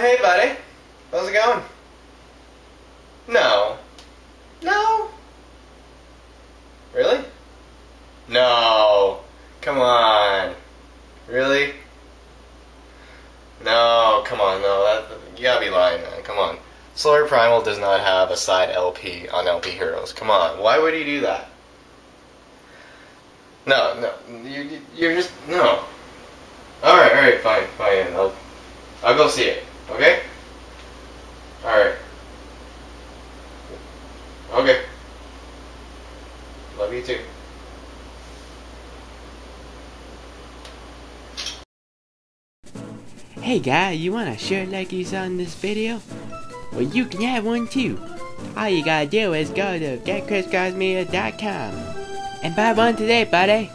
hey, buddy. How's it going? No. No. Really? No. Come on. Really? No, come on, no, that you gotta be lying, man. Come on. Solar Primal does not have a side LP on LP Heroes. Come on, why would he do that? No, no, you, you- you're just no. All right, all right, fine, fine. I'll, I'll go see it. Okay. All right. Okay. Love you too. Hey guy, you want a shirt like you saw in this video? Well, you can have one too. All you gotta do is go to getchriscrossmedia.com and buy one today, buddy.